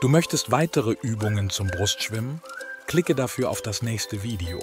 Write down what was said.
Du möchtest weitere Übungen zum Brustschwimmen? Klicke dafür auf das nächste Video.